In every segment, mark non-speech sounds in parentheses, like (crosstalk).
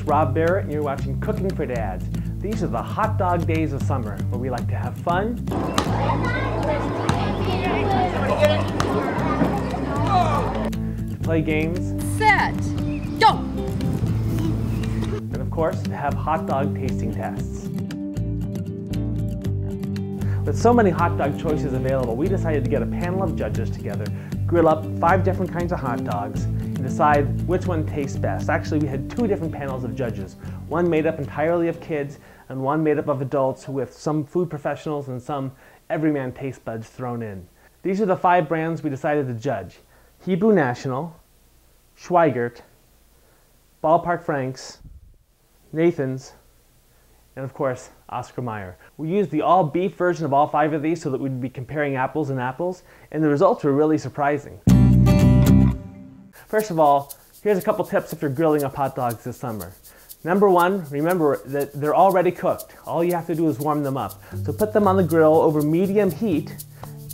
is Rob Barrett, and you're watching Cooking for Dads. These are the hot dog days of summer where we like to have fun, to play games, Set. Go. and of course, to have hot dog tasting tests. With so many hot dog choices available, we decided to get a panel of judges together, grill up five different kinds of hot dogs, and decide which one tastes best. Actually, we had two different panels of judges, one made up entirely of kids and one made up of adults with some food professionals and some everyman taste buds thrown in. These are the five brands we decided to judge. Hebrew National, Schweigert, Ballpark Franks, Nathan's, and of course, Oscar Mayer. We used the all beef version of all five of these so that we'd be comparing apples and apples, and the results were really surprising. First of all, here's a couple tips if you're grilling up hot dogs this summer. Number one, remember that they're already cooked. All you have to do is warm them up. So put them on the grill over medium heat,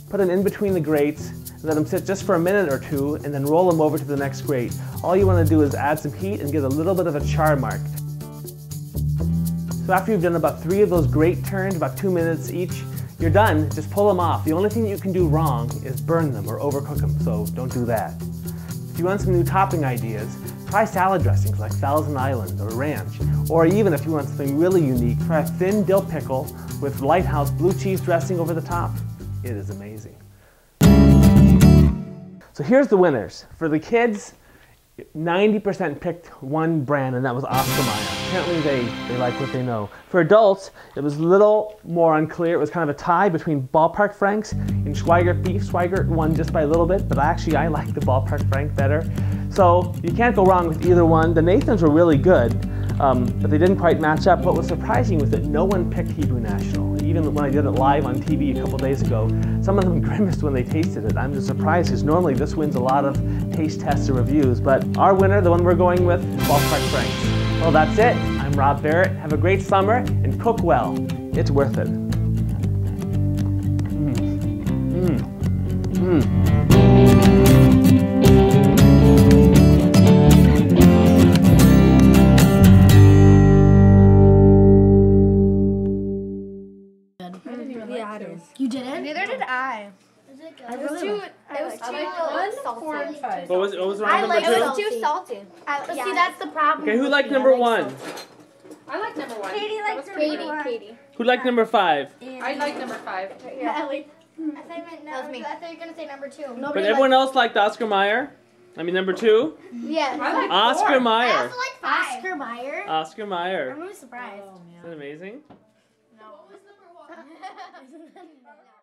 put them in between the grates, let them sit just for a minute or two, and then roll them over to the next grate. All you want to do is add some heat and get a little bit of a char mark. So after you've done about three of those grate turns, about two minutes each, you're done. Just pull them off. The only thing you can do wrong is burn them or overcook them, so don't do that. If you want some new topping ideas, try salad dressings like Thousand Island or Ranch. Or even if you want something really unique, try a thin dill pickle with Litehouse blue cheese dressing over the top. It is amazing. So here's the winners. For the kids, 90% picked one brand, and that was Oscar Mayer. Apparently, they, they like what they know. For adults, it was a little more unclear. It was kind of a tie between Ballpark Franks and Schweigert Beef. Schweigert won just by a little bit, but actually, I like the Ballpark Frank better. So you can't go wrong with either one. The Nathans were really good, um, but they didn't quite match up. What was surprising was that no one picked Hebrew National. Even when I did it live on TV a couple days ago, some of them (laughs) grimaced when they tasted it. I'm just surprised because normally this wins a lot of taste tests and reviews. But our winner, the one we're going with, Ballpark Franks. Well, that's it. I'm Rob Barrett. Have a great summer and cook well. It's worth it. You didn't? Neither did I. I It was really too. It was too one, salty. four, and five. What was, what was I like number it was too salty. I, But yeah. see, that's the problem. Okay, who liked number I one? salty. I like number one. Katie That likes was Katie. pretty good. Katie. Who liked number five? I like number five. Yeah. I like. I thought, meant, no, That was me. I thought you were gonna say number two. But Nobody everyone else liked Oscar Mayer. I mean, number two, Yeah. I like Oscar four. I Mayer. also like five. Oscar Mayer. Oscar Mayer. I'm really surprised. Oh, Isn't that amazing? No. What was number one? (laughs) Isn't that-